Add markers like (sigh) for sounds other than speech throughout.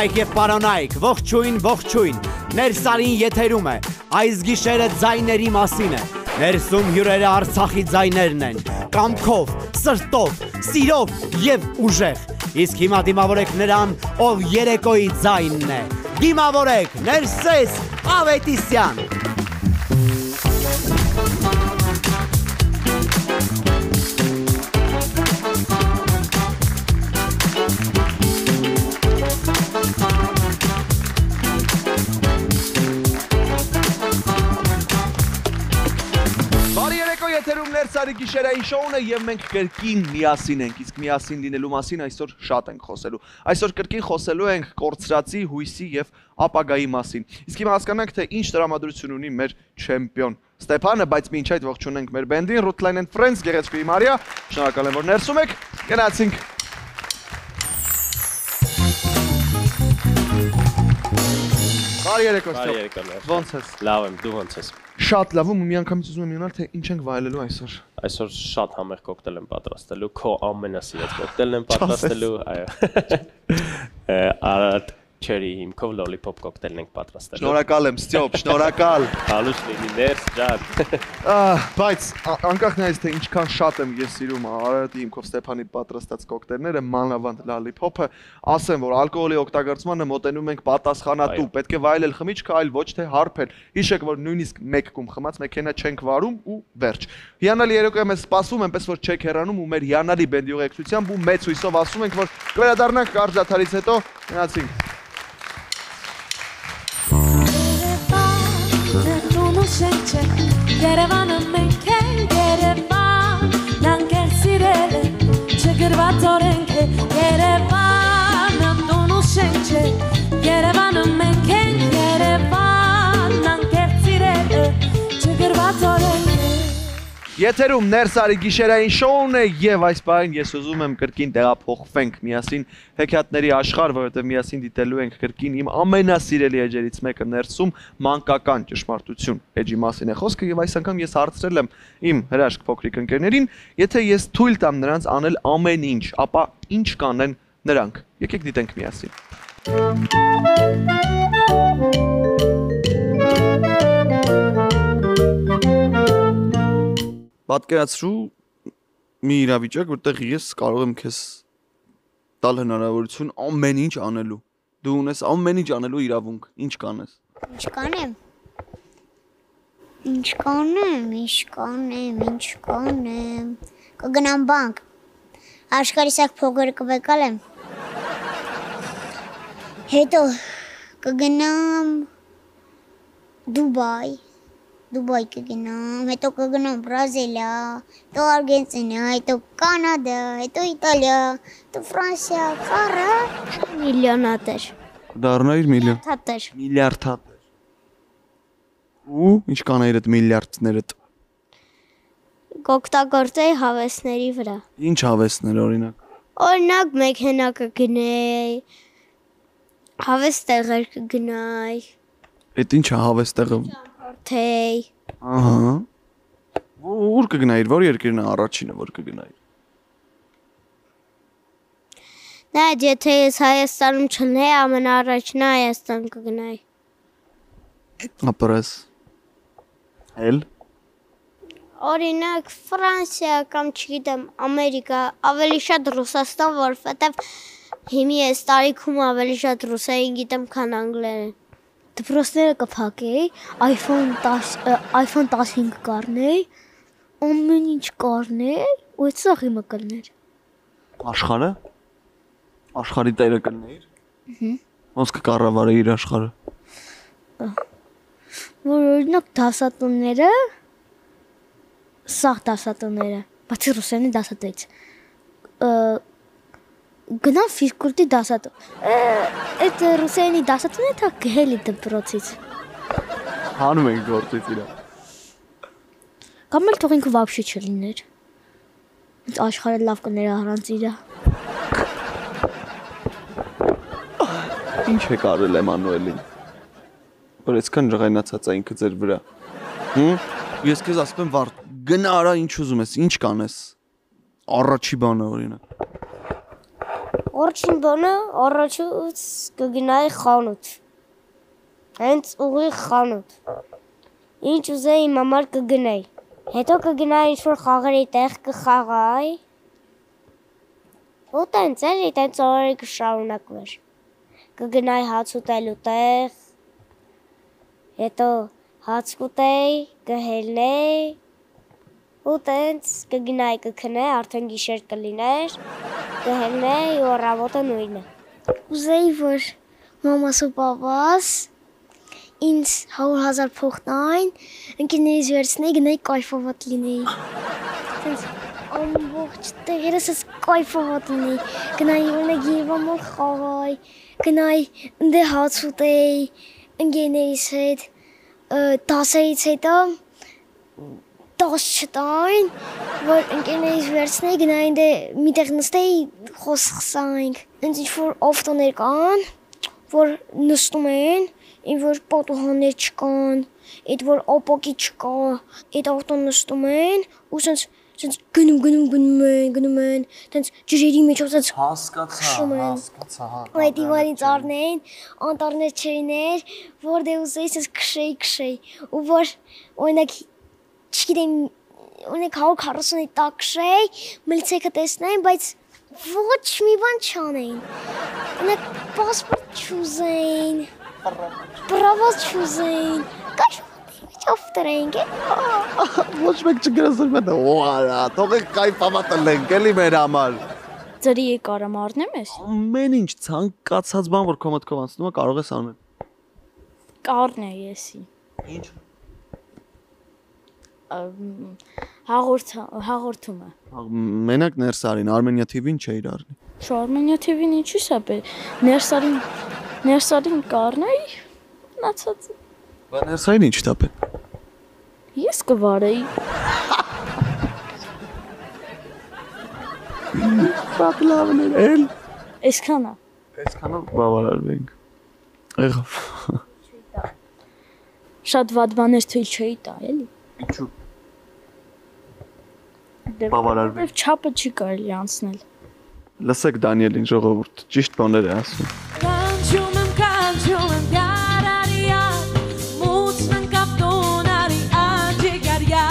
Տիկնայք եւ պարոնայք, ողջույն, ողջույն։ Ներսարին եթերում է։ Այս գիշերը ձայների մասին է։ Ներսում հյուրերը Արցախի ձայներն են։ Կամքով, սրտով, սիրով եւ ուժեղ։ Իսկ հիմա դիմավորեք նրան, ով երեկոյի ձայնն է։ Դիմավորեք Ներսես Ավետիսյան։ Ներսարի գիշերային շոուն է եւ մենք կրկին միասին ենք, իսկ միասին լինելու մասին այսօր շատ ենք խոսելու։ Այսօր կրկին խոսելու ենք կորցրածի, հույսի եւ ապագայի մասին։ Իսկ հիմա հասկանանք թե ինչ տրամադրություն ունի մեր չեմպիոն Ստեփանը, բայց մինչ այդ ողջունենք մեր բենդին Rootline and Friends Գեղեցկուի Մարիա։ Շնորհակալ եմ որ ներսում եք։ Գնացինք։ Բարի երեկո, Բարի Ստեփ։ երեկո Ոնց ես։ Լավ եմ, դու ոնց ես։ Շատ լավ ու միանգամից ուզում եմ իմանալ թե ինչ ենք վայելելու այսօր։ Այսօր շատ համեղ կոկտեյլ եմ պատրաստելու, քո ամենասիրած կոկտեյլն եմ պատրաստելու, այո։ Արդ չերի հիմքով լոլիփոփ կոկտեյլն ենք պատրաստելու։ Շնորհակալ եմ, Ստյոպ, շնորհակալ։ (laughs) Հալուց լինի ներս ջան։ (laughs) Ահ, բայց անկախ նայած թե ինչքան շատ եմ ես սիրում Արարատի Իմքով Ստեփանի պատրաստած կոկտեյլները, մանավանդ լալիփոփը, ասեմ որ ալկոհոլի օգտագործմանը մոտենում ենք պատասխանատու, պետք է վայելել խմիչքը, այլ ոչ թե հարբել։ Հիշեք որ նույնիսկ մեկ կում խմած մեքենա չենք վարում ու վերջ։ Հիանալի երեկո եմ սպասում, այնպես որ չեք հեռանում ու մեր հիանալի բենդի ուղեկցությամբ ու մեծ հույսով ասում ենք որ կվերադառնանք կարճ դաթարից հետո գնացինք։ Երևանը մենք ենք Երևան Նանկեր սիրել է Չգրված օրենք Եթերում Ներսարի գիշերային շոուն է եւ այս պահին ես ուզում եմ կրկին տեղափոխվենք միասին հեքիաթների աշխարհ, որովհետեւ միասին դիտելու ենք կրկին իմ ամենասիրելի էջերից մեկը ներսում մանկական ճշմարտություն էջի մասին է խոսքը եւ այս անգամ ես հարցրել եմ իմ հրաշք փոքրիկ ընկերներին, եթե ես թույլ տամ նրանց անել ամեն ինչ, ապա ինչ կանեն նրանք։ Եկեք դիտենք միասին։ Պատկերացրու մի իրավիճակ, որտեղ ես կարող եմ քեզ տալ հնարավորություն ամեն ինչ անելու։ Դու ունես ամեն ինչ անելու իրավունք։ Ինչ կանես։ Ինչ կանեմ։ Ինչ կանեմ, ինչ կանեմ, ինչ կանեմ։ Կգնամ բանկ։ Աշխարհի սակ փողերը կվեկալեմ։ Հետո կգնամ Դուբայ։ Դուբայ կգնամ, հետո կգնամ Բրազիլիա, հետո Արգենտինա, հետո Կանադա, հետո Իտալիա, հետո Ֆրանսիա, քարա միլիոնատեր։ Դառնայր միլիոն։ Թատեր։ Միլիարդատեր։ Ու ինչ կանայր այդ միլիարդներդ։ կօգտագործեի հավեսների վրա։ Ինչ հավեսներ օրինակ։ Օրինակ մեքենա կգնեի, հավես տեղեր կգնայի, Այդ ինչ է հավես տեղը։ թեյ, Ահա։ Ու- Ուր կգնայիր, որ երկիրն է առաջինը, որ կգնայիր։ նայած եթե ես Հայաստանում չլնեի, ամենաառաջինը Հայաստան կգնայի։ Ապրես։ Էլ Օրինակ Ֆրանսիա կամ չգիտեմ Ամերիկա, ավելի շատ Ռուսաստան, որովհետև հիմի այս տարիքում ավելի շատ ռուսերեն գիտեմ, քան անգլերեն։ Դպրոցները կփակեի, iPhone 10 ը, iPhone 15 կառնեի, ամեն ինչ կառնեի, ու այդ սա իմը կլներ։ աշխարհը։ Աշխարհի տերը կնեիր։ Ահա։ Ոնց կկառավարեի իր աշխարհը։ որ օրինակ դասատունները սաղ դասատունները բացի ռուսերենի դասատուից ը, գնա ֆիզկուլտի դասատու այդ ռուսերենի դասատունը թա գհելի դպրոցից Հանում ենք գործից իրա։ կամ էլ թող ինքը վաբշի չլիներ Այդ աշխարհը լավ կներ առանց իրա Ինչ է կարել Էմանուելին։ Որ այսքան ժղայնացած է ինքը ձեր վրա։ Հմ։ Ես քեզ ասում եմ վարդ, գնա արա ինչ ուզում ես, ինչ կանես։ Առաջի բանը օրինակ։ Առաջին բանը առաջուց կգնայի խանութ։ Հենց ուղի խանութ։ Ինչ ուզեի իմ համար կգնայի։ Հետո կգնայի ինչ որ խաղերի տեղ կխաղայի։ Ու տենց էլի, տենց օրերը կշարունակվեր։ Կգնայի հաց ուտելու տեղ։ Հետո հաց կուտեի, կհելնեի։ Ու տենց կգնայի կքնեի, արդեն գիշեր կլիներ։ Կհելնեի ու առավոտը նույնը։ Ուզեի որ մամաս ու պապաս ինձ 100.000 փող տային, ընկերներից վերցնեի, գնայի կայֆովատ լինեի։ Տենց ամբողջ տեղերս էս կայֆովատ լինեի։ Գնայի օրինակ Երևանում խաղայի, գնայի ընդ հաց ուտեի ընկերներից հետ, դասերից հետո դաս չտային, որ ընկերներից վերցնեի, գնայի ընդ միտեղ նստեի, խոսքսանք։ Ինձ ինչ որ ավտոներ կան, որ նստում են, ինչ որ պատուհաններ չկան, այդ որ ապակի չկա, այդ ավտոն նստում են ու սենց սենց գնում գնում գնում են, գնում են, տենց ջրերի միջով սենց Հասկացա, հասկացա, հա։ այդ դիվանից առնեին, անտառներ չերիներ, որ դե ուզեի սենց քշեի, քշեի, ու որ օրինակ չգիտեմ, օրինակ 140-ի տակ քշեի, մլիցեքը տեսնային, բայց ոչ մի բան չանեին։ Օրինակ պասպորտ չուզեին։ Բրավոս չուզեին։ Կաշ միջով տրենք է։ Ոչ մեկ չգրասում է։ Ոարա, թողեք կայֆավատը լենք էլի մեր համար։ Ձրի կարամ առնեմ ես։ Ամեն ինչ ցանկացած բան, որ քո մտքով անցնում է, կարող ես անել։ Կառն է եսի։ Ինչ։ Հաղորդ հաղորդումը։ Մենակ ներսարին Armenia TV-ին չէիր առնի։ Շարմենիա TV-ն ինչի՞ սա բե։ Ներսարին ներսարին կառն է։ Մնացած Բա ներսարին ինչ տապե։ ես կվարեի։ Շատ լավն էր, էլ։ Այսքանա։ Այսքանով բավարարվենք։ Եղավ։ Շատ վատ բաներ թույլ չէի տա, էլի։ Ինչու։ Բավարարվի։ որովհետև չափը չի կարելի անցնել։ Լսեք Դանիելին ժողովուրդ, ճիշտ բաներ է ասում։ Կանչում եմ, կանչում եմ գարարիա Մուծն ընկավ տոնարի անջեգարյա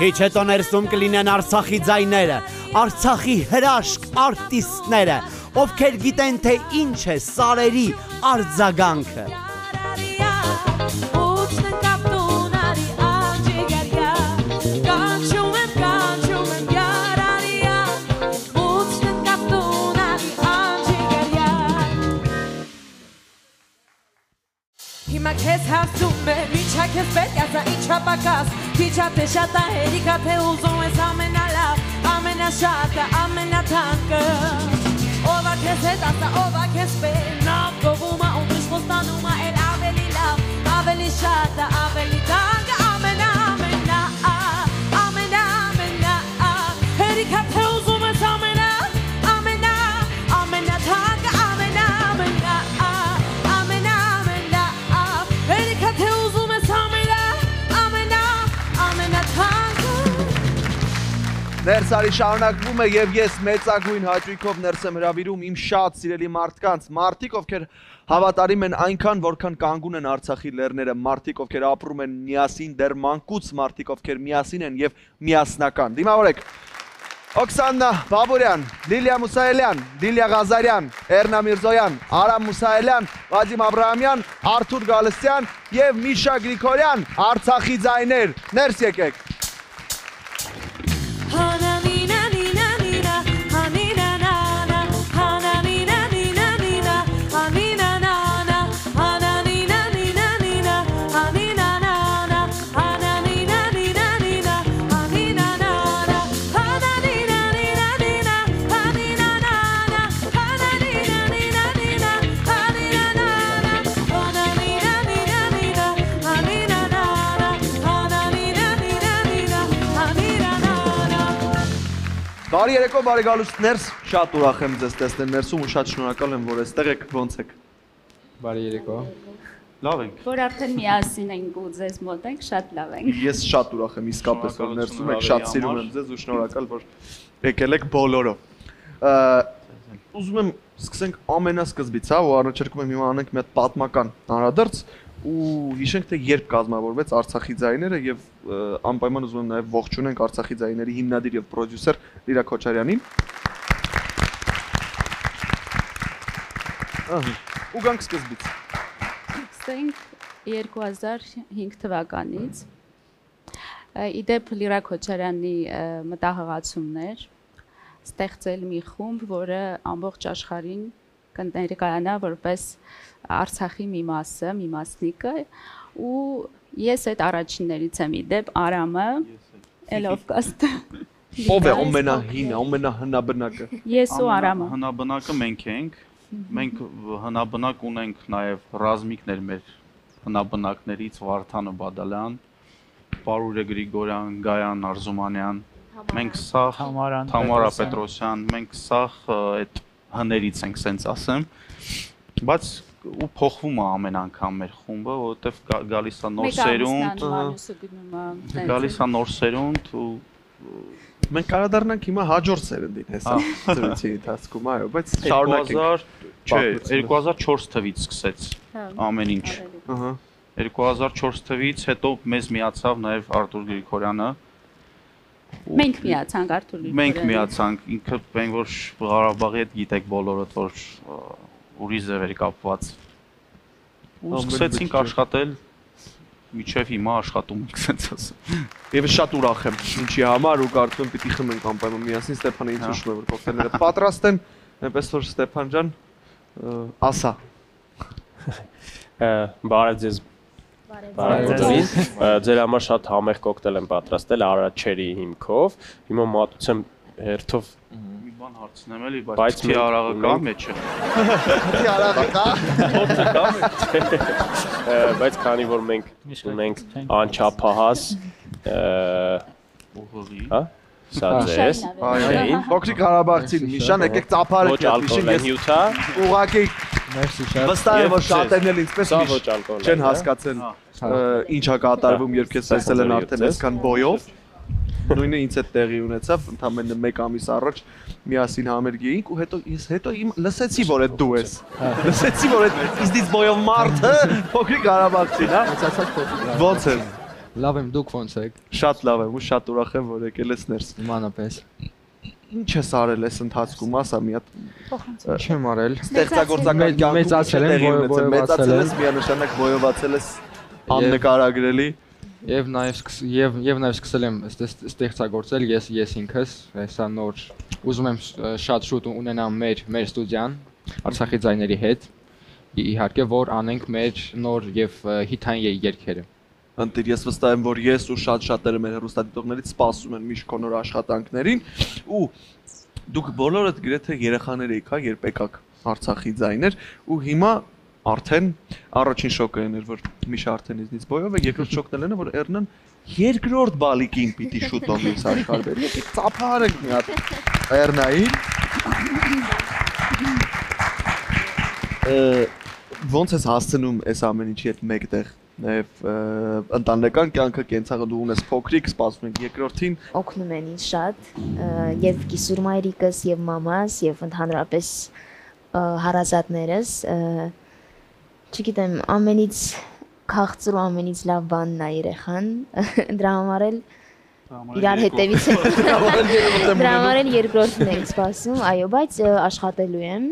Քիչ հետո ներսում կլինեն Արցախի ձայները, Արցախի հրաշք արտիստները, ովքեր գիտեն թե ինչ է սարերի արձագանքը։ Հիմա քեզ հասում է միջա քեզ պետք ասա ինչա պակաս Քիչա թե շատա հերիքա թե ուզում ես ամենալավ Ամենաշատը ամենաթանկը Ովա քեզ հետ ասա ովա քեզ պետք Նավ գովումա ումրիշ ոստանումա էլ ավելի լավ Ավելի շատը ավելի թանկը Ներսարի շարունակվում է եւ ես մեծագույն հաճույքով ներս եմ հravirում իմ շատ սիրելի մարդկանց, մարդիկ, ովքեր հավատարիմ են այնքան, որքան կանգուն են Արցախի լեռները, մարդիկ, ովքեր ապրում են միասին դեռ մանկուց, մարդիկ, ովքեր միասին են եւ միասնական։ Դիմավորեք Օքսանա Բաբուրյան, Լիլիա Մուսայելյան, Լիլիա Ղազարյան, Էրնա Միրզոյան, Արամ Մուսայելյան, Վադիմ Աբրահամյան, Արթուր Գալստյան եւ Միշա Գրիգորյան, Արցախի ձայներ։ Ներս եկեք։ Hana Բարի երեկո, բարի գալուստ ներս։ Շատ ուրախ եմ ձեզ տեսնել ներսում ու շատ շնորհակալ եմ, որ այստեղ եք, ոնց եք։ Բարի երեկո։ Լավ ենք։ Որ արդեն միասին ենք ու ձեզ մոտ ենք, շատ լավ ենք։ Ես շատ ուրախ եմ իսկապես որ ներսում եք, շատ սիրում եմ ձեզ ու շնորհակալ որ եկել եք բոլորով։ Ա, ուզում եմ սկսենք ամենասկզբից, հա, ու առաջարկում եմ հիմա անենք մի հատ պատմական հանրադարձ ու հիշենք թե երբ կազմավորվեց Արցախի ձայները եւ անպայման ուզում եմ նաեւ ողջունենք Արցախի ձայների հիմնադիր եւ պրոդյուսեր Լիրա Քոչարյանին։ Ահա, ու գանք սկզբից։ Սկսենք 2005 թվականից։ Իդեպ Լիրա Քոչարյանի մտահղացումներ ստեղծել մի խումբ, որը ամբողջ աշխարհին կներկայանա որպես Արցախի մի մասը, մի մասնիկը ու ես այդ առաջիններից եմ իդեպ Արամը Էլովկաստ Ով է ամենահինը, ամենահնաբնակը։ Ես ու Արամը։ Հնաբնակը մենք ենք։ Մենք հնաբնակ ունենք նաև ռազմիկներ մեր հնաբնակներից Վարդանը Բադալյան, Պարուրե Գրիգորյան, Գայան Արզումանյան, մենք սա Թամարա Պետրոսյան, մենք սա այդ հներից ենք, սենց ասեմ։ Բայց ու փոխվում է ամեն անգամ մեր խումբը, որովհետև գալիս է նոր սերունդ, գալիս է նոր սերունդ ու մենք կարադառնանք հիմա հաջորդ սերնդին հեսա ծրիցի ընթացքում, այո, բայց շարունակենք։ Չէ, 2004 թվից սկսեց հա, ամեն ինչ։ Ահա 2004 թվից հետո մեզ միացավ նաև Արտուր Գրիգորյանը։ Մենք միացանք Արտուր Գրիգորյանը։ Մենք միացանք, ինքը բեն որ Ղարաբաղի հետ գիտեք բոլորդ որ ուրիշ ձևերի կապված։ Ու սկսեցինք աշխատել միջև հիմա աշխատում ենք sense ասեմ։ Եվ շատ ուրախ եմ, ինչի համար ու կարծում եմ պիտի խմենք անպայման միասին Ստեփանը ինձ հիշում է որ կոկտեյլները պատրաստ են, այնպես որ Ստեփան ջան ասա։ Բարև ձեզ Բարև ձեզ։ Ձեր համար շատ համեղ կոկտեյլ եմ պատրաստել Արաչերի հիմքով։ Հիմա մատուցեմ հերթով բան հարցնեմ էլի, բայց թի արաղը կա մեջը։ Թի արաղը կա։ Ո՞նց կա։ Բայց քանի որ մենք ունենք անչափահաս ուղղի, հա Սա ձեզ։ Այո։ Փոքրիկ Ղարաբաղցին Միշան եկեք ծափարեք։ ալկոհոլ են հյութա։ Ուղակի Մերսի շատ։ վստահ եմ որ շատերն էլ ոչ ալկոհոլ չեն հասկացել ինչա կատարվում, երբ քեզ տեսել են արդեն այսքան բոյով նույնը ինձ հետ տեղի ունեցավ ընդամենը 1 ամիս առաջ միասին համերգ էինք ու հետո ես հետո իմ լսեցի որ այդ դու ես լսեցի որ այդ is this boy of Marte փոքրիկ Ղարաբաղցին հա ոնց է Լավ եմ, դուք ոնց եք։ շատ լավ եմ ու շատ ուրախ եմ որ եկել ես ներս Իմանապես։ ինչ ես արել ես ընթացքում ասա մի հատ Չեմ արել։ ստեղծագործական կյանքում մեծացել եմ, մեծացել ես միանշանակ բոյովացել ես աննկարագրելի Եվ նաև եւ եւ նաև սկսել եմ ստեղծագործել ես ես ինքս, հեսա նոր ուզում եմ շատ շուտ ունենամ մեր մեր ստուդիան Արցախի ձայների հետ։ Իհարկե որ անենք մեր նոր եւ հիթային երգերը։ Ընտիր ես վստահ եմ որ ես ու շատ շատերը մեր հեռուստադիտողներից սպասում են միշտ քո նոր աշխատանքներին ու դուք բոլորդ գրեթե երեխաներ եք, հա, երբ եկաք Արցախի ձայներ ու հիմա արդեն առաջին շոկը էր որ Միշա արդեն ինձնից բոյով է, երկրորդ շոկն էլ է որ Էրնան երկրորդ բալիկին պիտի (laughs) շուտով ինձ աշխարհ Եկեք ծափարենք մի հատ Էրնային։ (laughs) Ոնց ես հասցնում այս ամեն ինչի հետ մեկտեղ նաև ընտանեկան կյանքը կենցաղը դու ունես փոքրիկ, սպասում ենք երկրորդին։ Օգնում են ինձ շատ, եւ կիսուր մայրիկս եւ մամաս եւ ընդհանրապես հարազատներս չգիտեմ, ամենից քաղցր ու ամենից լավ բանն է երեխան։ Դրա համար էլ իրար հետևից դրա համար էլ երկրորդն ենք սպասում, այո, բայց աշխատելու եմ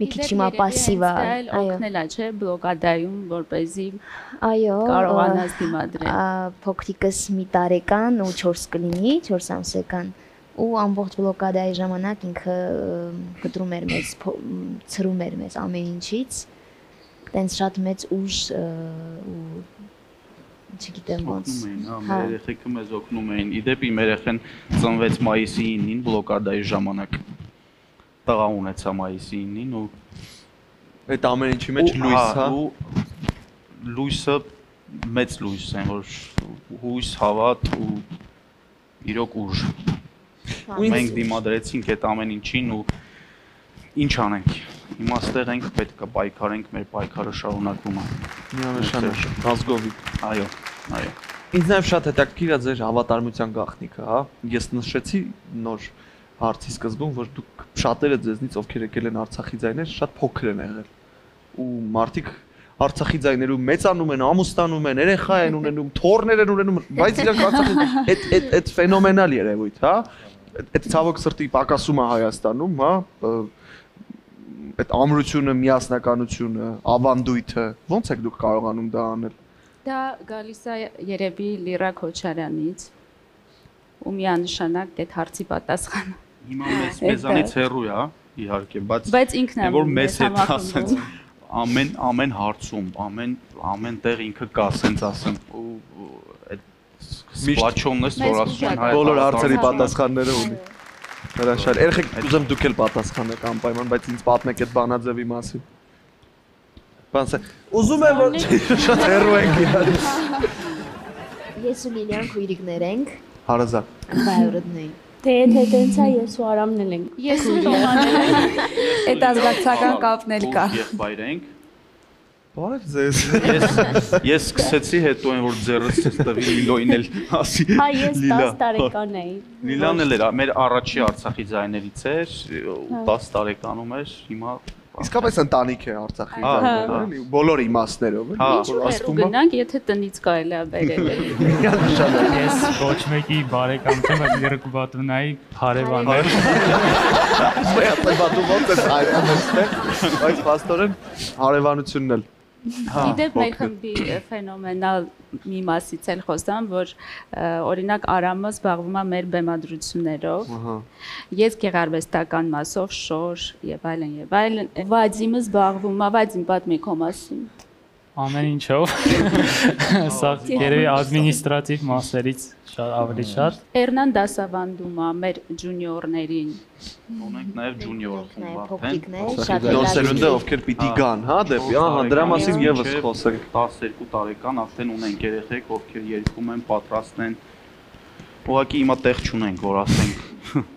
մի քիչ հիմա пассива, այո, օգնելա, չէ, բլոկադայում, որ เป զի այո, կարողանաս դիմադրել։ Փոքրիկս մի տարեկան ու 4 կլինի, 4 ամսեկան ու ամբողջ բլոկադայի ժամանակ ինքը գտրում էր մեզ ծրում էր մեզ ամեն ինչից տենց շատ մեծ ուժ ու չգիտեմ ոնց հա մեր երեխեքը մեզ օգնում էին իդեպ իմ երեխեն ծնվեց մայիսի 9-ին բլոկադայի ժամանակ տղա ունեցա մայիսի 9-ին ու այդ ամեն ինչի մեջ լույս հա ու լույսը մեծ լույս են որ հույս հավատ ու իրոք ուժ Ու մենք դիմադրեցինք այդ ամեն ինչին ու ինչ անենք։ Հիմա ստեղ ենք, պետք է պայքարենք, մեր պայքարը շարունակվում է։ Միանշանակ, ազգովի։ Այո, այո։ Ինձ նաև շատ հետաքրքիր է ձեր հավատարմության գաղտնիքը, հա։ Ես նշեցի նոր հարցի սկզբում, որ դուք շատերը ձեզնից ովքեր եկել են Արցախի ձայներ, շատ փոքր են եղել։ Ու մարդիկ Արցախի ձայներում մեծանում են, ամուսնանում են, երեխա են ունենում, թորներ են ունենում, բայց իրանք Արցախի այդ այդ այդ ֆենոմենալ երևույթ, հա։ Այդ ցավոք սրտի պակասում է Հայաստանում, հա այդ ամրությունը, միասնականությունը, ավանդույթը, ո՞նց եք դուք կարողանում դա անել։ Դա գալիս է երևի Լիրա Քոչարյանից ու միանշանակ այդ հարցի պատասխանը։ Հիմա մեզ մեզանից հեռու է, իհարկե, բայց բայց ինքն է որ մեզ հետ ասած ամեն ամեն հարցում, ամեն ամեն տեղ ինքը կա, ասենց ասեմ, ու այդ սպլաչոնն է, որ ասում են հայ բոլոր հարցերի պատասխանները ունի։ Հրաշալի։ Երեք ուզեմ դուք էլ պատասխանեք անպայման, բայց ինձ պատմեք այդ բանաձևի մասին։ Բանսը։ Ուզում եմ որ շատ հեռու ենք իրար։ Ես ու Լիլիան քույրիկներ ենք, Հարազատ։ բայուրդներ։ Թե եթե տենց է ես ու Արամն էլ ենք։ Ես ու Թոմանն այդ ազգակցական կապն էլ կա։ Եղբայր ենք։ Բարև ձեզ։ Ես ես սկսեցի հետո այն որ ձեռս ցես տվի Լիլոին էլ ասի։ Հա ես Լիլա։ 10 տարեկան էի։ Լիլան էլ էր, մեր առաջի Արցախի ձայներից էր, 10 տարեկանում էր, հիմա Իսկապես ընտանիք է Արցախի Հա, ձայները, հա։ էլի, բոլոր իմաստներով, Հա, էլի, որ ասվում է։ գնանք, եթե տնից կարելի է բերել (laughs) էլի։ Ես ոչ մեկի բարեկամ չեմ, բայց երկու բատունայի հարևան եմ։ Բայց բատու ոնց է հայտնվել, բայց աստորեն հարևանությունն էլ։ հա, Իդեպ մեր խմբի ֆենոմենալ մի մասից էլ խոսամ, որ օրինակ Արամը զբաղվում է մեր բեմադրություններով։ Ահա։ Ես գեղարվեստական մասով շոր եւ այլն եւ այլն։ Վադիմը զբաղվում է, Վադիմ պատմի քո մասին։ Ամեն ինչով։ (laughs) Սա երևի ադմինիստրատիվ մասերից շատ ավելի շատ։ Էրնան դասավանդում է մեր ջունիորներին։ ունենք նաև ջունիոր խումբ արդեն։ փոքրիկներ, շատ Նոր սերունդը ովքեր պիտի գան, հա, դեպի, ահա, դրա մասին եւս խոսենք։ 12 տարեկան արդեն ունենք երեխեք, ովքեր երգում են, պատրաստ են։ Ուղղակի հիմա տեղ չունենք, որ ասենք (laughs)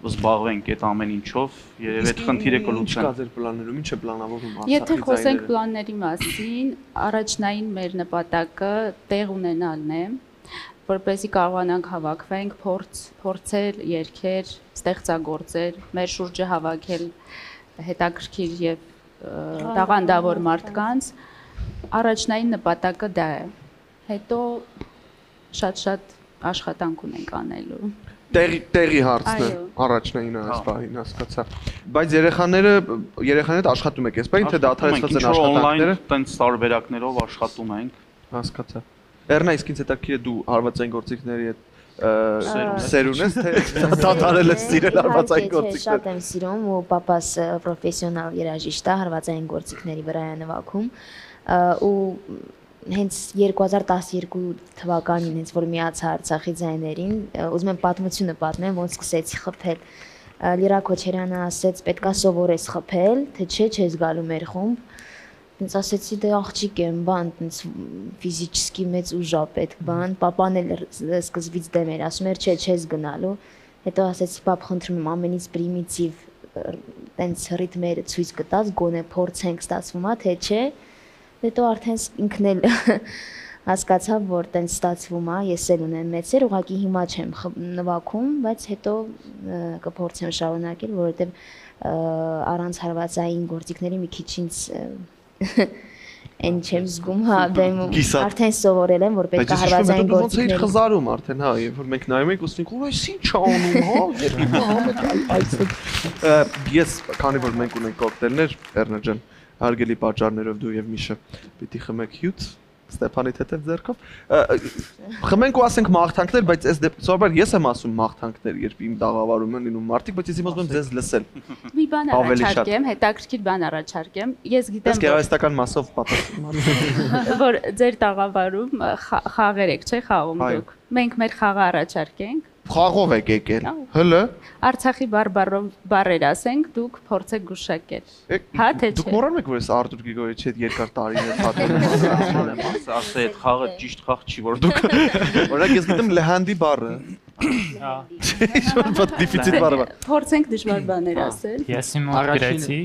զբաղվենք այդ ամեն ինչով, երևի այդ խնդիրը Ինչ կա ձեր պլաններում, ինչ է պլանավորվում Արցախի Եթե խոսենք պլանների մասին, առաջնային մեր նպատակը տեղ ունենալն է, որպեսզի կարողանանք հավաքվենք, փորձ, փորձել, երկեր, ստեղծագործել, մեր շուրջը հավաքել հետաքրքիր եւ տաղանդավոր մարդկանց, առաջնային նպատակը դա է։ Հետո շատ-շատ աշխատանք ունենք անելու։ Տեղի տեղի հարցն է Այո։ առաջնայինը այս Հա։ բանին հասկացա։ Բայց երեխաները երեխաները աշխատում եք, այս բանին թե դադարեցված են աշխատանքները, տենց տարբերակներով աշխատում ենք։ հասկացա։ Էրնա իսկ ինձ հետաքրքիր է դու հարվածային գործիքների հետ Սերուն ես։ թե (laughs) դադարել ես սիրել հարվածային չէ, Շատ եմ սիրում ու papas պրոֆեսիոնալ երաժիշտ է, հարվածային գործիքների վրա է նվագում ու հենց 2012 թվականին հենց որ միացա Արցախի ձայներին, ուզում եմ պատմությունը պատմեմ, ոնց սկսեցի խփել։ Լիրա Քոչարյանը ասեց, պետքա սովորես խփել, թե չէ չես գալու մեր խումբ։ Ինձ ասեցի դե աղջիկ եմ, բան, ինձ ֆիզիկի մեծ ուժ է պետք, բան, papan էլ սկզբից դեմ էր, ասում էր, չէ, չես գնալու։ Հետո ասեցի, պապ, խնդրում եմ, ամենից պրիմիտիվ տենց ռիթմերը ցույց կտաս, գոնե փորձենք ստացվում է, թե չէ։ Հետո արդեն ինքն էլ հասկացավ, որ տենց ստացվում է, ես էլ ունեմ մեծեր, ուղղակի հիմա չեմ նվագում, բայց հետո կփորձեմ շարունակել, որովհետև առանց հարվածային գործիքների մի քիչ ինձ այն չեմ զգում, հա, Կիսատ։ արդեն սովորել եմ, որ պետք է Բայց ես հարվածային հիշում եմ, ոնց էիր գործիքներ խզարում արդեն, հա, երբ որ մենք նայում ենք, ուսնում ենք, «Ո՞վ էս ինչ ա անում, հա»։ Երբ հիմա համեք այս ես քանի որ մենք ունենք կոկտեյլներ, Էրնա ջան, հարգելի պատճառներով դու եւ Միշը պիտի խմեք հյութ Ստեփանի թեթև ձեռքով։ Խմենք ու ասենք մաղթանքներ, բայց այս դեպքում ես եմ ասում մաղթանքներ, երբ իմ դաղավարում են լինում մարդիկ, բայց ես իմացում եմ ձեզ լսել։ Մի բան առաջարկեմ, հետաքրքիր բան առաջարկեմ։ Ես Ես գիտեմ, որ- գեղարվեստական մասով պատասխանում եմ։ (laughs) որ ձեր տաղավարում խա- խաղեր եք, չէ՞ խաղում դուք։ Մենք մեր խաղը առաջարկենք։ Խաղով եք եկել։ Հələ։ Արցախի բարբարով բարեր ասենք, դուք փորձեք գուշակել։ Հա, թե Դուք չէ։ մոռանում եք, որ ես Արտուր Գրիգորիչի հետ երկար տարիներ (laughs) պատմում եմ։ Ասա այդ խաղը ճիշտ խաղ չի, որ դուք (laughs) Օրինակ ես գիտեմ լեհանդի բառը։ Հա։ Ինչ-որ բան դիֆիցիտ բառը։ բա։ Փորձենք դժվար բաներ ասել։ Ես իմ գրեցի։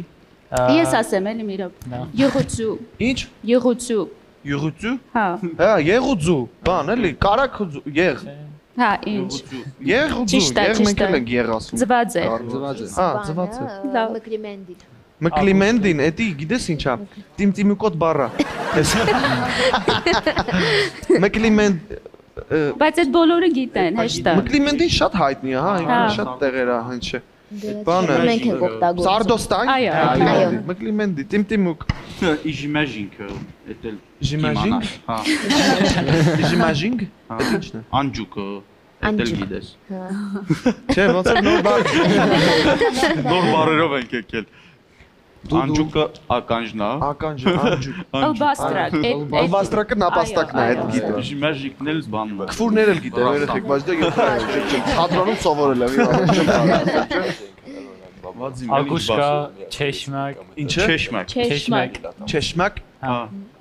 Ես ասեմ էլի մի Դա։ Եղուցու, Ինչ։ եղուցու։ Յուղուծու։ Հա։ Հա, եղուծու։ Բան էլի, կարակուծու, եղ։ Հա, ինչ։ է, եղ մենք էլ ենք եղ ասում։ Ձված է։ Ձված է։ Հա, ձված է։ Լավ։ Մկլիմենդին։ Մկլիմենդին, էդի գիտես ինչա։ Տիմտիմուկոտ բառա։ (laughs) Մկլիմենդ Բայց այդ բոլորը գիտեն, հեշտ է։ Մկլիմենդին շատ հայտնի է, հա, Հա։ շատ տեղեր է, հենց չէ։ Բանը։ Մենք ենք օգտագործում։ Սարդոստայն։ Այո, այո։ Մկլիմենդի, տիմտիմուկ։ Իժիմաժինքը, էտել J'imagine։ Հա։ (laughs) J'imagine։ հա, Այդ ինչն է։ Անջուկը, էտել Անջուկ։ գիտես։ Չէ, ոնց է նոր բառ։ Նոր բառերով ենք եկել։ Անջուկը ականջն է։ Ականջ, անջուկ։ (laughs) Ալբաստրակ։ այդ- Ալբաստրակը նապաստակն է, այդ գիտեմ։ Իժիմաժինքն էլ բանում է։ Քֆուրներ էլ գիտեմ, երեխեք, բայց դա յոթ (laughs) թատրոնում սովորել եմ։ (laughs) Ագուշկա, չեշմակ, Ինչը։ Չեշմակ։ Չեշմակ։ Չեշմակ։ Հա։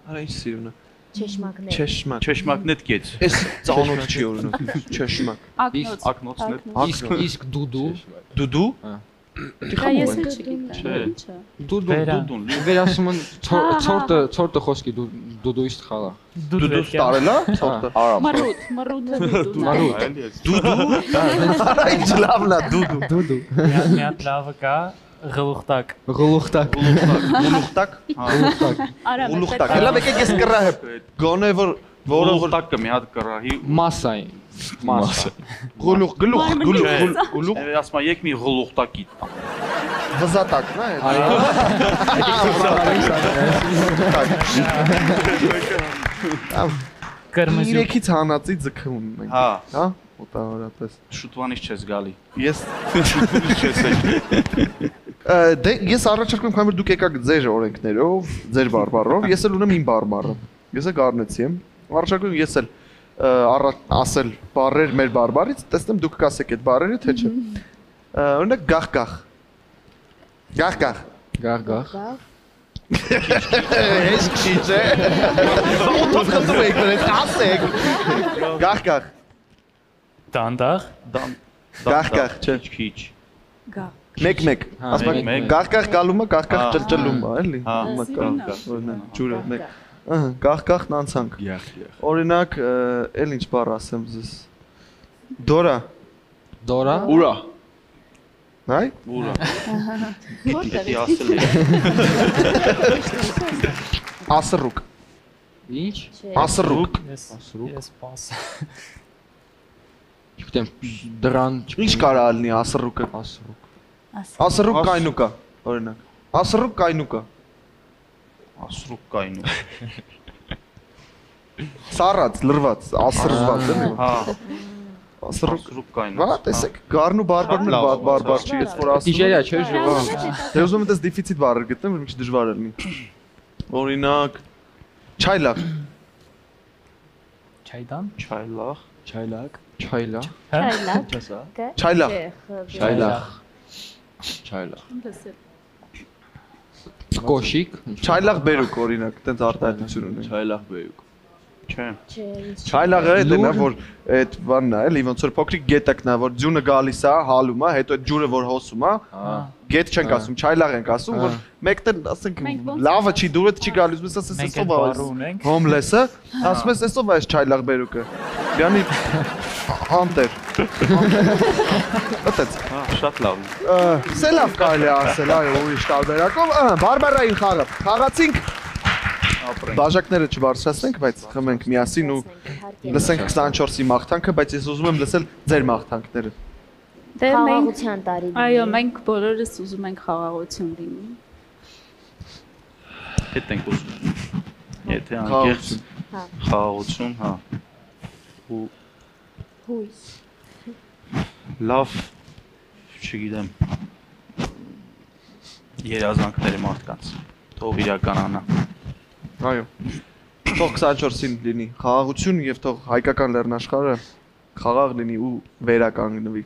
Արա ինչ սիրուն է։ Չեշմակներ։ Չեշմակ։ Չեշմակն էլ կեց։ Էս ծանոթ չի օրինակ։ Չեշմակ։ Ակնոց։ Ակնոցն էլ։ Իսկ իսկ դուդու Դուդու։ Դա ես էլ չգիտեմ։ Չէ։ Ինչա։ դուդու Վերան։ Դուդուն։ վերասում են Հա, հա, ցորտը ցորտը խոսքի դուդուիստ խաղա Դուդու տարել է։ Ցորտը։ Մռութ, մռութը դու։ Դուդու։ Արա ինչ լավն է դուդու։ դուդու մի հատ լավը կա, գլուխտակ։ գլուխտակ Ուլուխտակ։ գլուխտակ Արա, Ուլուխտակ։ Հələ եկեք ես կռա հեփ։ Գոնե որ որը որ Որովտակը մի հատ կռահի մասային մասը։ գլուխ գլուխ գլուխ գլուխ Եվ ասма եկ մի գլուխտակի տա։ վզատակն է։ Կրմզու։ Իրեքից հանածի ձգում մենք։ Հա, Հա, մոտավորապես։ շուտվանից չես գալի։ Ես Չես եկել։ դե ես առաջարկում եմ, քանի որ դուք եկաք ձեր օրենքներով, ձեր բարբառով, ես էլ ունեմ իմ բարբառը։ Ես էլ գառնեցի եմ։ Եմ ես էլ առա ասել բառեր մեր բարբառից, տեսնեմ դուք կասեք այդ բառերը թե չէ։ Օրինակ գախ-գախ։ Գախ-գախ։ գաղ-գաղ Ես քիչ է։ Ո՞նց խնդրում եք դրանց ասեք։ Գախ-գախ։ Դանդաղ, Գախ-գախ, չէ։ Քիչ։ Գա։ Մեկ-մեկ։ Հա, Ասում եք մեկ-մեկ։ գախ-գախ գալումը, գախ-գախ Հա, ճլճլումը, էլի։ հա։ Սիրունա։ օրինակ ջուրը մեկ։ Ահա, գախ-գախն անցանք։ Յախ, յախ։ Օրինակ, էլ ինչ բառ ասեմ ձեզ։ Դորա։ դորա Ուրա։ Հայ։ Ուրա։ Որտեղ Դի ասել է։ Ասրուկ։ ինչ? Ասրուկ։ ես ես պաս։ չգիտեմ դրան Ինչ կարա լինի ասրուկը։ ասրուկ Ասրուկ Աս- կայնուկա, օրինակ։ Ասրուկ կայնուկա։ Ասրուկ կայնու։ Սառած, լրված, ասրված, էլի։ Հա, Ասրուկ։ ասրուկ կայնու։ Վա, տեսեք, գառն ու բարբարն էլ բարբար չի, ես որ ասում։ Նիժերիա չէ եմ։ Դե ուզում եմ դες դիֆիցիտ բառեր գտնեմ, որ մի քիչ դժվար լինի։ Օրինակ, չայլակ։ Չայդան։ Չայլախ։ չայլակ չայլա Չայլակ։ չայլախ չայլա կոշիկ Չայլակ բերուկ օրինակ, տենց արտահայտություն ունի։ չայլախ բերուկ Չէ։ Չայլաղը այդ է նա որ այդ բանն է, էլի ոնց որ փոքրիկ գետակն է, որ ջունը գալիս է, հալում է, հետո այդ ջուրը որ հոսում է, գետ չենք ասում, չայլաղ ենք ասում, որ մեկտեղ ասենք լավը չի դուրը չի գալիս, ես ասես էսով է հոմլեսը, ասում ես էսով է այս չայլաղ բերուկը։ Գանի անտեր։ Ըտեց։ Հա, շատ լավ։ Սելավ կարելի է ասել, այո, ուրիշ տարբերակով, բարբարային խաղը։ Խաղացինք Բաժակները չբարձրացնենք, բայց խմենք միասին ու լսենք 24-ի մաղթանքը, բայց ես ուզում եմ լսել ձեր մաղթանքները։ Դե մենք Խաղաղության տարի։ Այո, մենք բոլորս ուզում ենք խաղաղություն լինի։ Հետ ենք ուզում։ Եթե անկեղծ Խաղաղություն։ Հա։ խաղաղություն, հա։ Ու Հույս։ լավ, չգիտեմ։ Երազանքները մարդկանց թող իրականանա։ Այո։ Թող 24-ին լինի խաղաղություն եւ թող հայկական լեռնաշխարհը խաղաղ լինի ու վերականգնվի։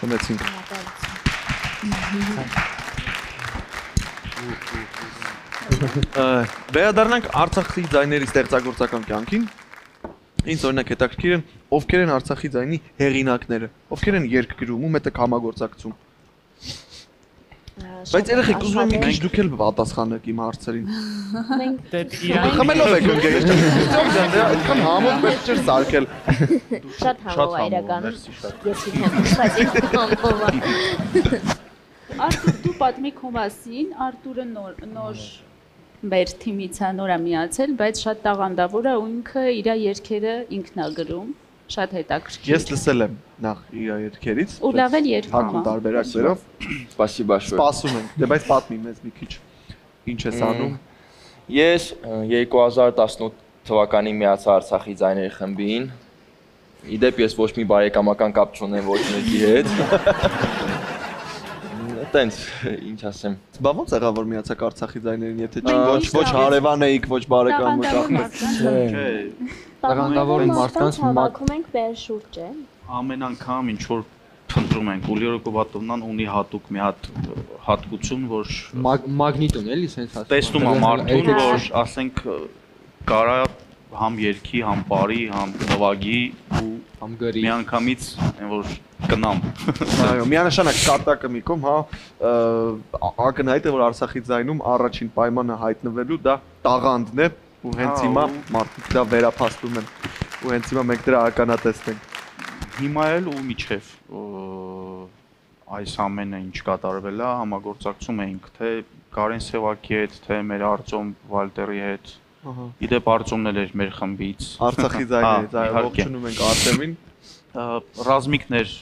Խմեցինք։ Վերադառնանք Արցախի ձայների ստեղծագործական կյանքին։ Ինձ օրինակ հետաքրքիր են ովքեր են Արցախի ձայնի հեղինակները, ովքեր են երգ գրում ու մետք համագործակցում։ Բայց երեխեք ուզում եմ մի քիչ դուք էլ պատասխանեք իմ հարցերին։ Մենք Դե Խմելով եք ընկերներ։ Դուք ջան, դե այդքան համոտ պետք չէ սարքել։ Շատ համով է իրականում։ Ես ինձ համով է։ Արտուր դու պատմի քո մասին, Արտուրը նոր նոր մեր թիմից է նոր է միացել, բայց շատ տաղանդավոր է ու ինքը իր երգերը ինքն է գրում, շատ հետաքրքիր։ Ես լսել եմ նախ իր երգերից։ Ու լավ էլ երգում։ Հակում տարբերակներով։ Սպասի բաշոր։ Սպասում ենք, դե բայց պատմի մեզ մի քիչ ինչ ես անում։ Ես 2018 թվականին միացա Արցախի ձայների խմբին։ Իդեպ ես ոչ մի բարեկամական կապ չունեմ ոչ մեկի հետ։ (laughs) Տենց, ինչ ասեմ։ Բա ո՞նց եղավ որ միացաք Արցախի ձայներին, եթե ոչ ոչ հարևան էիք, ոչ բարեկամ, մարդկանց Չէ, Տաղանդավոր մարդկանց հավաքում ենք բեր շուրջ է։ ամեն անգամ ինչ որ փնտրում ենք Ուլիորո Կոբատովնան ունի հատուկ մի հատ հատկություն, որ Մագ- Մագնիտոն էլի, սենց ասում։ տեսնում է մարդուն, որ ասենք կարա համ երկի, համ բարի, համ նվագի ու համ գրի։ միանգամից այն որ կնամ։ (laughs) Այո, միանշանակ կատակը մի կողմ, հա, ակնհայտ է որ Արցախի ձայնում առաջին պայմանը հայտնվելու դա տաղանդն է ու հենց Հա, հիմա մարդիկ դա վերափաստում են ու հենց հիմա մենք դրա ականատեսն ենք։ Հիմա էլ ու միջև այս ամենը ինչ կատարվել է, համագործակցում էինք թե Կարեն Սևակի հետ, թե մեր Արտոմ Վալտերի հետ։ Իդեպ Արտոմն էլ էր մեր խմբից։ Արցախի ձայներից, այո, ողջունում ենք Արտեմին։ Ռազմիկներ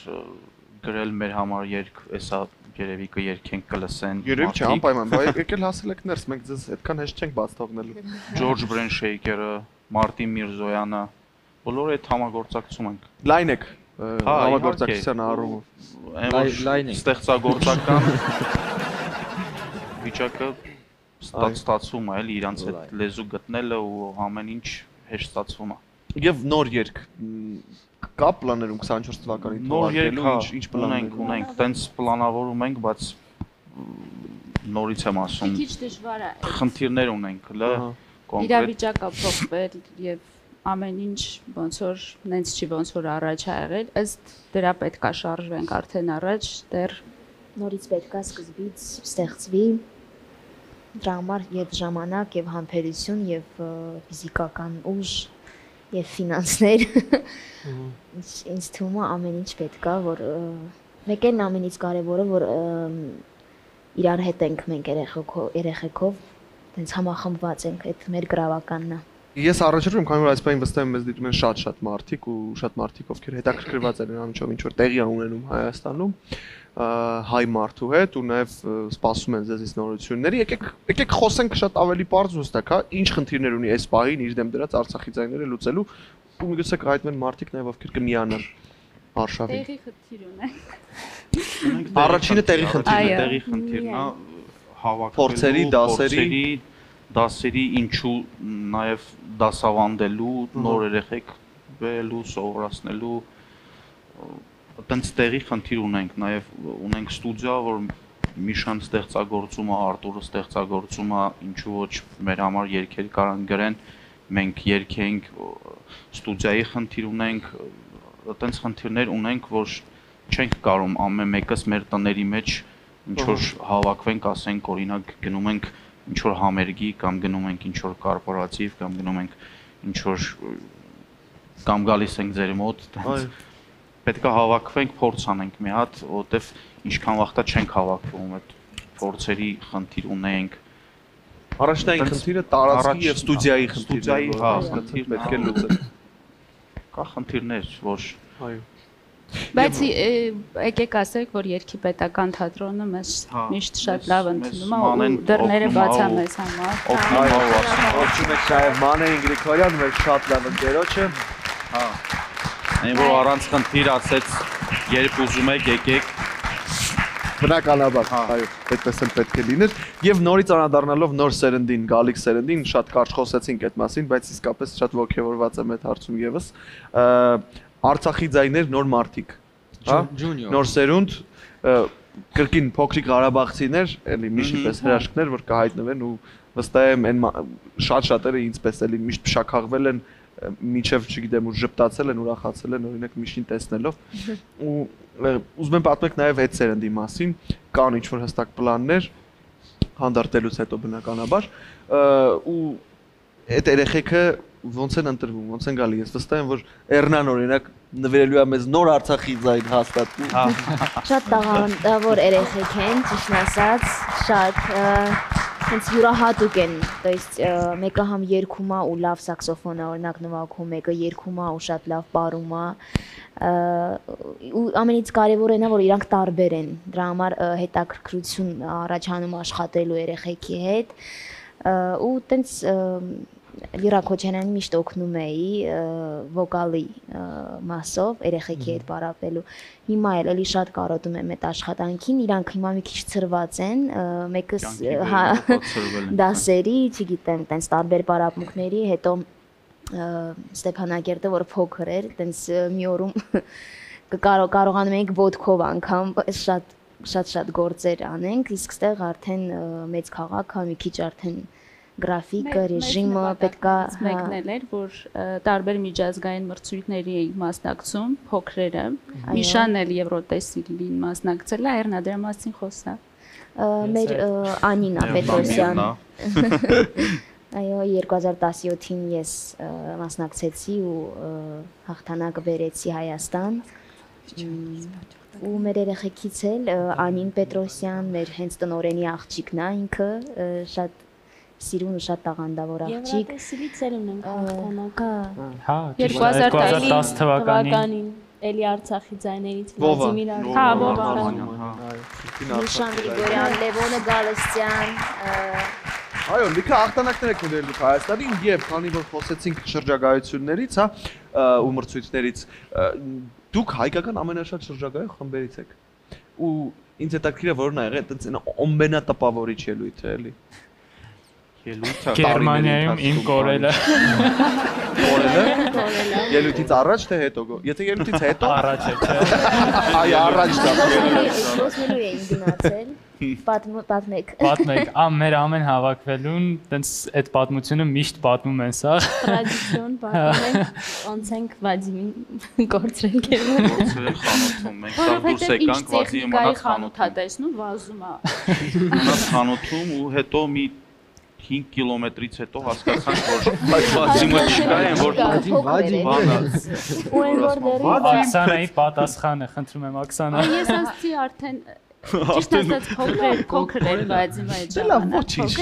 գրել մեր համար երկ, հեսա երևի կերքենք կլսեն։ Երեք չէ, անպայման, բա եկել հասել եք ներս, մենք ձեզ այդքան հեշտ չենք բաց թողնելու։ Ջորջ Բրենշեյկերը, Մարտին Միրզոյանը, բոլորը այդ համագործակցում ենք։ Լայն եք Հա, համագործակցության առումով։ Այն Լայն- ենք։ ստեղծագործական (laughs) վիճակը ստացվում է, էլի իրանց այդ լեզու գտնելը ու ամեն ինչ հեշտ ստացվում է։ Եվ նոր երգ կա պլաներում 24 թվականին Նոր երկ թողարկելու, ինչ ինչ ունենք, պլաններ ունենք, տենց պլանավորում ենք, բայց նորից եմ ասում, Քիչ դժվար է։ խնդիրներ ունենք, Ահա։ կոնկրետ Իրավիճակը փոխվել եւ ամեն ինչ ոնց որ նենց չի ոնց որ առաջ ա եղել, ըստ դրա պետքա շարժվենք արդեն առաջ, դեռ Նորից պետքա սկզբից ստեղծվի դրա համար եւ ժամանակ եւ համբերություն եւ ֆիզիկական ուժ եւ ֆինանսներ։ ինձ թվում է ամեն ինչ պետքա որ մեկ էլ ամենից կարևորը որ իրար հետ ենք մենք երեխեքով երեխեքով տենց համախմբված ենք այդ մեր գրավականն է Ես առաջարկում եմ, քանի որ այս բանը վստահ եմ մեզ դիտում են շատ-շատ մարդիկ ու շատ մարդիկ ովքեր հետաքրքրված են անչով ինչ որ տեղի ունենում Հայաստանում հայ մարդու հետ ու նաև սպասում են ձեզից նորությունների։ Եկեք եկեք խոսենք շատ ավելի པարզ ու հստակ, հա, ինչ խնդիրներ ունի այս պահին իր դեմ դրած Արցախի ձայները լուծելու ու միգուցե կհայտնվեն մարդիկ նաև ովքեր կմիանան Արշավին։ տեղի խնդիր ունենք։ Առաջինը տեղի խնդիրն է, տեղի խնդիրն է հավաքվելու Փորձերի, դասերի։ դասերի ինչու նաև դասավանդելու նոր երեխեք բերելու, սովորացնելու այտենց տեղի խնդիր ունենք, նաև ունենք ստուդիա, որ Միշան ստեղծագործում է, Արտուրը ստեղծագործում է, ինչու ոչ մեր համար երգեր կարան գրեն, մենք երգենք, ստուդիայի խնդիր ունենք, այտենց խնդիրներ ունենք, որ չենք կարող ամեն մեկս մեր տների մեջ ինչ որ հավաքվենք, ասենք օրինակ գնում ենք ինչ որ համերգի կամ գնում ենք ինչ որ կորպորատիվ կամ գնում ենք ինչ որ կամ գալիս ենք ձեր մոտ, տենց պետքա հավաքվենք, փորձ անենք մի հատ, որովհետև ինչքան վաղտա չենք հավաքվում այդ փորձերի խնդիր ունենք։ Առաջնային խնդիրը տարածքի եւ ստուդիայի խնդիրն է, ստուդիայի, հա, այս խնդիրն պետք է է, լուծել։ Կա խնդիրներ, որ Այո։ Բայց եկեք ասեք, որ Երկի պետական թատրոնը մեզ Հա, միշտ շատ լավ ընդունում է մանեն, ու դռները բաց է մեզ համար։ օգնում ա ու ասում ա, Ողջունում եք նաև Մանեին Գրիգորյան, մեր շատ լավ ընկերոջը։ հա։ Այն որ առանց խնդիր ասեց, երբ ուզում եք եկեք, Բնականաբար, այո, այդպես էլ պետք է լիներ։ Եվ նորից անդառնալով նոր սերնդին, գալիք սերնդին, շատ կարճ խոսեցինք այդ մասին, բայց իսկապես շատ ողջևորված եմ այդ հարցում եւս։ Արցախի ձայներ նոր մարտիկ։ Հա? Նոր սերունդ կրկին փոքրիկ Ղարաբաղցիներ, էլի միշտ պես հրաշքներ, որ կհայտնվեն ու վստահ եմ այն շատ շատերը ինձպես էլի միշտ փշակաղվել են միջև, չգիտեմ, ու ժպտացել են, ուրախացել են օրինակ միշտին տեսնելով։ Ու ուզում եմ պատմեք նաև այդ սերնդի մասին, կան ինչ որ հստակ պլաններ հանդարտելուց հետո բնականաբար ու այդ երեխեքը ոնց են ընտրվում, ոնց են գալի։ Ես վստահ եմ, որ Էրնան օրինակ նվիրելու է մեզ նոր Արցախի ձայն հաստատ։ Շատ տաղանդավոր երեխեք են, ճիշտ ասած, շատ հենց յուրահատուկ են, то есть մեկը համ երգում է ու լավ սաքսոֆոն է օրինակ նվագում, մեկը երգում է ու շատ լավ պարում է ու ամենից կարևորն է որ իրանք տարբեր են դրա համար հետաքրքրություն առաջանում աշխատելու երեխեքի հետ ու տենց Լիրա Քոչյանյանի միշտ օգնում էի վոկալի մասով երեխեքի հետ պարապելու։ Հիմա էլ էլի շատ կարոտում եմ այդ աշխատանքին, իրանք հիմա մի քիչ ծրված են, մեկը հա դասերի, չգիտեմ, տենց տարբեր պարապմունքների, հետո Ստեփանագերտը որ փոքր էր, տենց մի օրում (laughs) կարող կարողանում էինք ոդկով անգամ շատ շատ շատ գործեր անենք, իսկ ստեղ արդեն մեծ քաղաք, հա մի քիչ արդեն գրաֆիկը, ռեժիմը պետքա մեկնել էր, որ տարբեր միջազգային մրցույթների էին մասնակցում փոքրերը։ Միշան էլ Եվրոտեսիլին մասնակցել է, Էրնա դրա մասին խոսա։ Մեր Անինա Պետրոսյան։ Այո, 2017-ին ես մասնակցեցի ու հաղթանակը բերեցի Հայաստան ու մեր երեխեքից էլ Անին Պետրոսյան, մեր հենց տնորենի աղջիկն է ինքը, շատ սիրուն ու շատ տաղանդավոր աղջիկ։ Եվրատեսիլից էլ ունենք հաղթանակը։ Հա, 2010 թվականին էլի Արցախի ձայներից Վլադիմիր Հա, Վովան։ Նիշան Գրիգորյան, Լևոնը Գալստյան, Այո, լիքը ախտանակներ եք ունեցել դուք Հայաստանին եւ քանի որ խոսեցինք շրջագայություններից, հա, ու մրցույթներից, դուք հայկական ամենաշատ շրջագայու խմբերից եք։ Ու ինձ հետաքրքիր է որն ա եղել այտենց ամենատպավորիչ ելույթը, էլի։ Ելույթը Գերմանիայում իմ կորելը։ Կորելը։ Ելույթից առաջ թե հետո։ Եթե ելույթից հետո Առաջ է, չէ։ Այ առաջ դա։ Խոսմելու էին գնացել։ Պատմեք։ Պատմեք, ամ մեր ամեն հավաքվելուն, տենց այդ պատմությունը միշտ պատմում են սա։ Տրադիցիոն պատմում ենք, ոնց ենք Վադիմին կորցրել գերման։ Կորցրել խանութում։ Մենք սա դուրս եկանք Վազիմի մնաց խանութ է խանութում։ տեսնում, վազում է։ Մնաց խանութում ու հետո մի 5 կիլոմետրից հետո հասկացանք, որ այդ Վազիմը չկա, են որ Վադիմ, բանաց։ Ու այն որ դեռ Աքսանայի պատասխանը, խնդրում եմ Աքսանա։ Ես ասացի արդեն Ճիշտ ասած փոքր փոքր էր, բայց հիմա այդ Դե լավ, ոչինչ։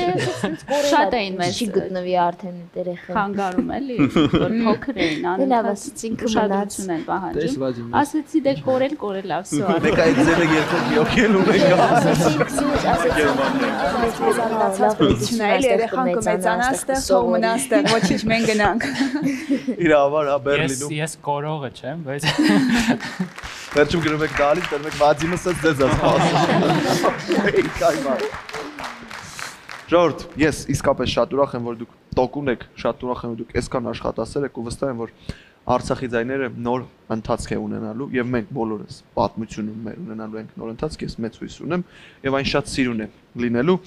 Շատ էին մեզ չի գտնվի արդեն երեխան։ խանգարում էլի, (laughs) որ փոքր էին Դե լավ, անում։ ասեցի, ինքը ուշադրություն են պահանջում։ Ասեցի դե կորել, կորել ավսո։ Մեկ այդ ձենը երկու յոքելու մենք Ասեցի, Նայել երեխան կմեծանա ստեղ, թող մնա ստեղ, ոչինչ մենք գնանք։ (laughs) Իրավար, հա Ես Բերլինում։ ես կորողը չեմ, բայց (laughs) Վերջում գրում եք դալից, դեռ մեկ Վադիմը սած ձեզ ասում։ Էй, կայմա։ Ժորդ, ես իսկապես շատ ուրախ եմ, որ դուք տոկուն եք, շատ ուրախ եմ, որ դուք այսքան աշխատասեր եք ու վստահ եմ, որ Արցախի ձայները նոր ընթացք է ունենալու եւ մենք բոլորս պատմությունում մեր ունենալու ենք նոր ընթացք, ես մեծ հույս ունեմ եւ այն շատ սիրուն է լինելու։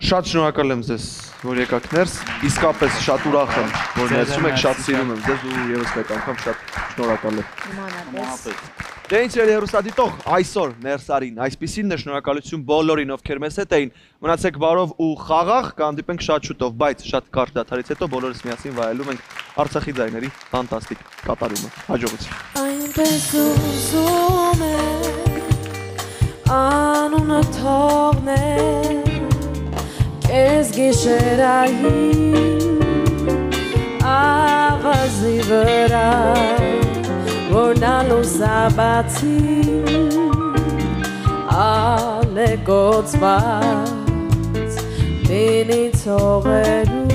Շատ շնորհակալ եմ ձեզ, որ եկաք ներս։ Իսկապես շատ ուրախ եմ, որ ներսում եք, շատ սիրում եմ ձեզ ու եւս մեկ անգամ շատ շնորհակալ եմ։ Նմանապես։ Դե ինչ էր հերոստատիտող այսօր ներսարին, այսպեսին է շնորհակալություն բոլորին, ովքեր մեզ հետ էին։ Մնացեք բարով ու խաղաղ, կհանդիպենք շատ շուտով, բայց շատ կարճ դադարից հետո բոլորս միասին վայելում ենք Արցախի ձայների ֆանտաստիկ կատարումը։ Հաջողություն։ Այնպես ուզում է անունը թողնել Կեզ գիշերային ավազի վրա որ նա լուսաբացի ալեգոցված մինի ցողերու